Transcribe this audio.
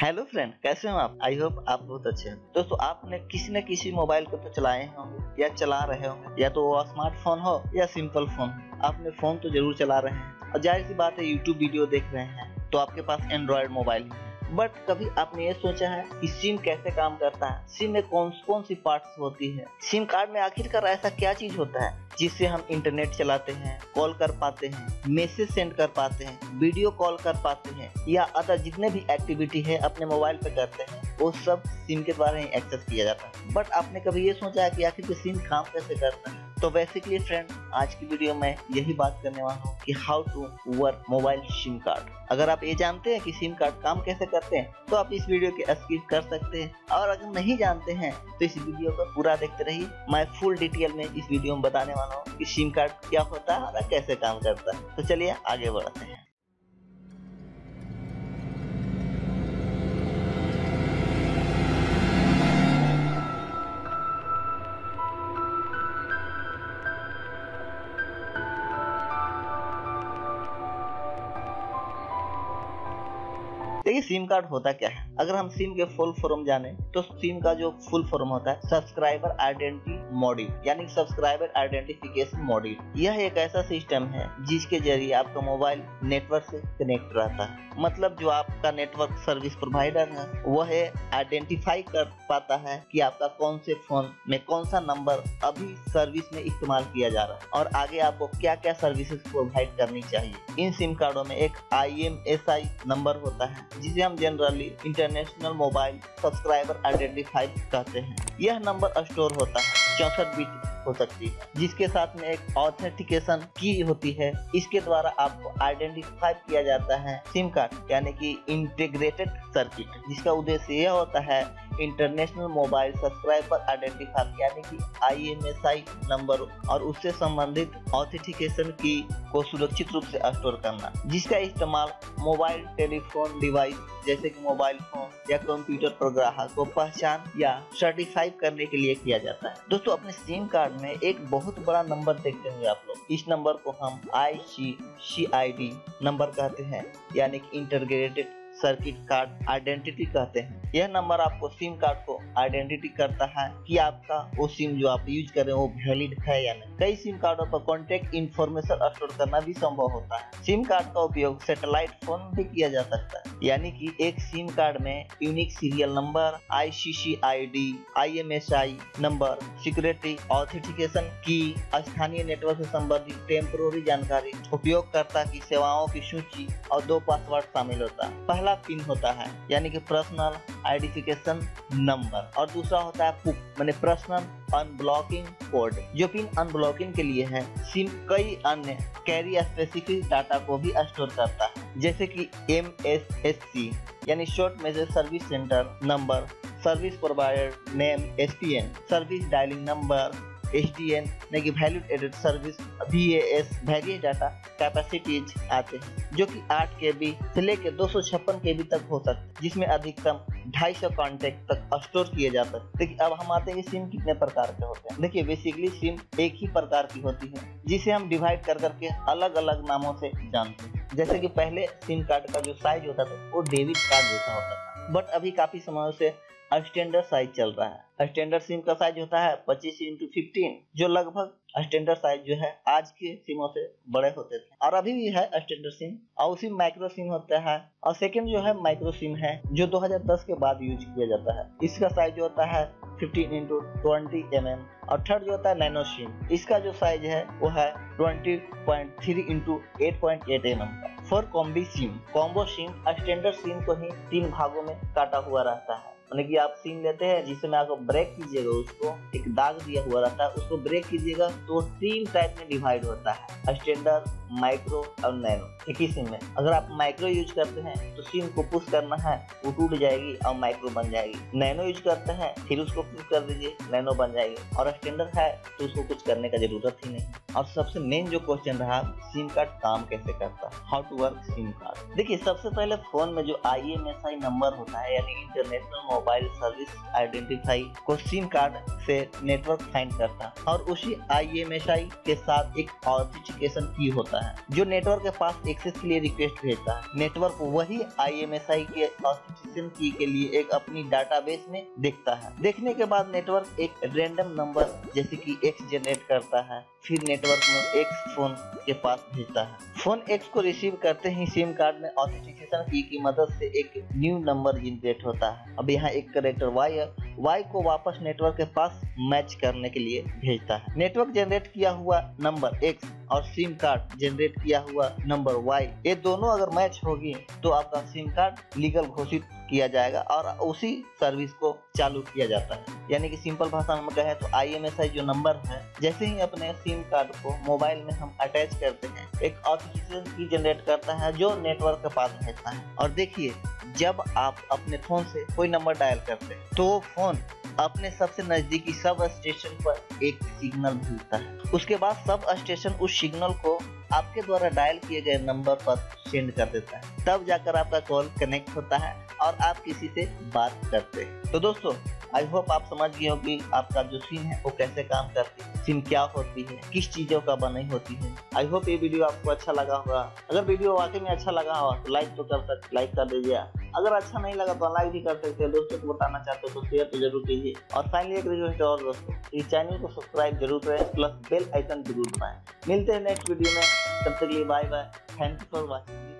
Hello friend कैसे हो आप? आई होप आप बहुत अच्छे हैं दोस्तों, आपने किसी न किसी मोबाइल को तो चलाए होंगे, या चला रहे होंगे, या तो वो स्मार्टफ़ोन हो, या सिंपल फ़ोन आपने फ़ोन तो ज़रूर चला रहे हैं। और ज़ाहिर सी बात है यूट्यूब वीडियो देख रहे हैं तो आपके पास एंड्रॉयड मोबाइल है। बट कभी आपने ये सोचा है कि सिम कैसे काम करता है? सिम में कौन कौन सी पार्ट्स होती है? सिम कार्ड में आखिरकार ऐसा क्या चीज़ होता है? जिससे हम इंटरनेट चलाते हैं, कॉल कर पाते हैं, मैसेज सेंड कर पाते हैं, वीडियो कॉल कर पाते हैं, या अदर जितने भी एक्टिविटी है, अपने मोबाइल पे करते हैं, वो सब सिम के द्वारा ही एक्सेस किया जाता है। बट आपने कभी ये सोचा है कि आखिर सिम काम कैसे करता है? तो बेसिकली फ्रेंड आज की वीडियो में यही बात करने वाला हूँ कि how to work mobile SIM card अगर आप ये जानते हैं कि सिम कार्ड काम कैसे करते हैं तो आप इस वीडियो के स्किप कर सकते हैं। और अगर नहीं जानते हैं तो इस वीडियो को पूरा देखते रहिए। मैं फुल डिटेल में इस वीडियो में बताने वाला हूँ कि सिम कार्ड क्या होता है और कैसे काम करता है। तो चलिए आगे बढ़ते हैं। देखिए सिम कार्ड होता क्या है? अगर हम सिम के फुल फॉर्म जाने तो सिम का जो फुल फॉर्म होता है सब्सक्राइबर आइडेंटिटी मॉड्यूल यानी सब्सक्राइबर आइडेंटिफिकेशन मॉड्यूल यह एक ऐसा सिस्टम है, जिसके ज़रिए आपका मोबाइल नेटवर्क से कनेक्ट रहता है। मतलब जो आपका नेटवर्क सर्विस प्रोवाइडर है, वह आइडेंटिफाई कर पाता है कि आपका कौन से फ़ोन में कौन सा नंबर अभी सर्विस में इस्तेमाल किया जा रहा है, और आगे आपको क्या क्या सर्विसेज़ प्रोवाइड करनी चाहिए। इन सिम कार्डों में एक आई नंबर होता है जिसे हम generally international mobile subscriber identify कहते हैं। यह नंबर स्टोर होता है, चौसठ बीट हो सकती है, जिसके साथ में एक ऑथेंटिकेशन की होती है। इसके द्वारा आपको आइडेंटिफाई किया जाता है सिम कार्ड, यानी कि इंटीग्रेटेड सर्किट, जिसका उद्देश्य यह होता है इंटरनेशनल मोबाइल सब्सक्राइबर आइडेंटिफाई यानी कि आईएमएसआई नंबर और उससे संबंधित ऑथेंटिकेशन की को सुरक्षित रूप से स्टोर करना, जिसका इस्तेमाल मोबाइल टेलीफोन डिवाइस जैसे कि मोबाइल फ़ोन या कंप्यूटर पर ग्राहक को पहचान या सर्टिफाई करने के लिए किया जाता है। दोस्तों, अपने सिम कार्ड में एक बहुत बड़ा नंबर देखते होंगे आप लोग, इस नंबर को हम आई C C I D number कहते हैं, यानी कि इंटरग्रेटेड सर्किट कार्ड आइडेंटिटी कहते हैं। यह नंबर आपको सिम कार्ड को आइडेंटिटी करता है कि आपका वो सिम जो आप यूज़ कर रहे हैं वैलिड है या नहीं। कई सिम कार्डों पर कॉन्टेक्ट इन्फॉर्मेशन स्टोर करना भी संभव होता है। सिम कार्ड का उपयोग सेटेलाइट फ़ोन भी किया जा सकता है। यानी कि एक सिम कार्ड में unique serial number I C C I D I M S I number security authentication की स्थानीय नेटवर्क से संबंधित टेम्पोररी जानकारी, उपयोगकर्ता की सेवाओं की सूची और दो पासवर्ड शामिल होता है। पहला पहला पिन होता है, यानी कि पर्सनल आइडेंटिफिकेशन नंबर और दूसरा होता है पुक मैंने पर्सनल अनब्लॉकिंग कोड जो पिन अनब्लॉकिंग के लिए है, सिम कई अन्य कैरी स्पेसिफिक डाटा को भी स्टोर करता है, जैसे कि एम एस एस सी यानी short message service centre number service provider name S P N service dialling number N की value added service V S various data capacities आते हैं, जो कि 8 के बी से लेकर दो सौ छप्पन के बी तक हो सकते जिसमें अधिकतम 250 कॉन्टेक्ट तक स्टोर किए जा सकते देखिए, अब हम आते हैं सिम कितने प्रकार के होते हैं। देखिए बेसिकली सिम एक ही प्रकार की होती है, जिसे हम डिवाइड कर करके अलग अलग नामों से जानते हैं। जैसे कि पहले सिम कार्ड का जो साइज़ होता था, वो डेबिट कार्ड जैसा होता था। बट अभी काफ़ी समय से स्टैंडर्ड साइज़ चल रहा है। स्टैंडर्ड सिम का साइज़ होता है पच्चीस इंटू फिफ्टीन जो लगभग स्टैंडर्ड साइज़ जो है आज के सिमों से बड़े होते थे। और अभी भी है स्टैंडर्ड सिम और उसी माइक्रो सिम होता है। और सेकंड जो है माइक्रो सिम है, जो 2010 के बाद यूज़ किया जाता है। इसका साइज़ जो होता है 15 इंटू ट्वेंटी एम एम और थर्ड जो होता है नैनो सिम इसका जो साइज़ है, वो है 20.3 into eight point eight M M for combi SIM combo SIM standard SIM को ही तीन भागों में काटा हुआ रहता है। यानी कि आप सीन लेते हैं जिसमें आपको ब्रेक कीजिएगा उसको, एक दाग दिया हुआ रहता है, उसको ब्रेक कीजिएगा तो तीन टाइप में डिवाइड होता है स्टैंडर्ड माइक्रो और नैनो एक ही सिम में। अगर आप माइक्रो यूज़ करते हैं तो सिम को पुश करना है, वो टूट जाएगी और माइक्रो बन जाएगी। नैनो यूज़ करते हैं, फिर उसको पुश कर दीजिए नैनो बन जाएगी। और स्टैंडर्ड है तो उसको कुछ करने का ज़रूरत ही नहीं। और सबसे मेन जो क्वेश्चन रहा सिम कार्ड काम कैसे करता? है how to work SIM card देखिए, सबसे पहले फ़ोन में जो I M S I number होता है, यानी इंटरनेशनल मोबाइल सर्विस आइडेंटिफाई को सिम कार्ड से नेटवर्क फाइंड करता है। और उसी आईएमएसआई के साथ एक ऑथेंटिकेशन की होता है, जो नेटवर्क के पास एक्सेस के लिए रिक्वेस्ट भेजता है। नेटवर्क वही आईएमएसआई के ऑथेंटिकेशन की के लिए एक अपनी डाटाबेस में देखता है। देखने के बाद नेटवर्क एक रेंडम नंबर जैसे कि एक्स जनरेट करता है, फिर नेटवर्क में एक्स फ़ोन के पास भेजता है। फ़ोन एक्स को रिसीव करते ही सिम कार्ड में ऑथेंटिकेशन की की मदद से एक न्यू नंबर जनरेट होता है। अब यहाँ एक करेक्टर वाई है। वाई को वापस नेटवर्क के पास मैच करने के लिए भेजता है। नेटवर्क जनरेट किया हुआ नंबर एक्स और सिम कार्ड जनरेट किया हुआ नंबर वाई ये दोनों अगर मैच होगी तो आपका सिम कार्ड लीगल घोषित किया जाएगा और उसी सर्विस को चालू किया जाता है। यानी कि सिंपल भाषा में कहें तो आईएमएसआई जो नंबर है, जैसे ही अपने सिम कार्ड को मोबाइल में हम अटैच करते हैं, एक ऑथेंटिकेशन की जनरेट करता है जो नेटवर्क के पास भेजता है। और देखिए जब आप अपने फ़ोन से कोई नंबर डायल करते हैं तो फ़ोन अपने सबसे नजदीकी सब स्टेशन पर एक सिग्नल भेजता है। उसके बाद सब स्टेशन उस सिग्नल को आपके द्वारा डायल किए गए नंबर पर सेंड कर देता है। तब जाकर आपका कॉल कनेक्ट होता है और आप किसी से बात करते हैं। तो दोस्तों आई होप आप समझ गए हो कि आपका जो सिम है, वो कैसे काम करती है सिम क्या होती है, किस चीज़ों का बनाई होती है। आई होप ये वीडियो आपको अच्छा लगा होगा। अगर वीडियो वाकई में अच्छा लगा हो तो लाइक तो कर लाइक कर दीजिए अगर अच्छा नहीं लगा तो लाइक भी कर सकते हैं, दोस्तों को बताना चाहते हो तो शेयर तो ज़रूर कीजिए। और फाइनली एक रिक्वेस्ट और दोस्तों, इस चैनल को सब्सक्राइब ज़रूर करें प्लस बेल आइकन ज़रूर दबाएँ मिलते हैं नेक्स्ट वीडियो में, तब तक लिए bye bye thank you for watching